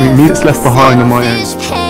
I meat's left behind on my own.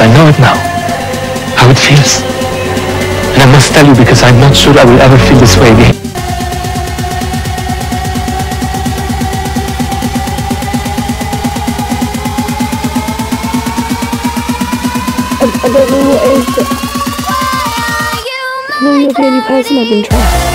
I know it now. How it feels. And I must tell you because I'm not sure I will ever feel this way again. I, don't know what is it. I'm not the only person I've been trying.